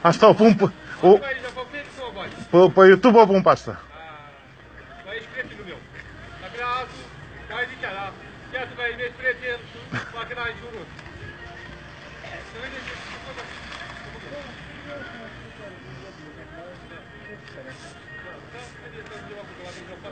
Asta o pun pe... O... Pe, pe YouTube o pun pe asta. Păi ești prietenul meu. Dacă era altul, mai zicea, dar chiar tu care ești prieten, dacă n-ai niciun rând. Să vedeți ce se poate. Da, vedeți, să-mi ceva cu la.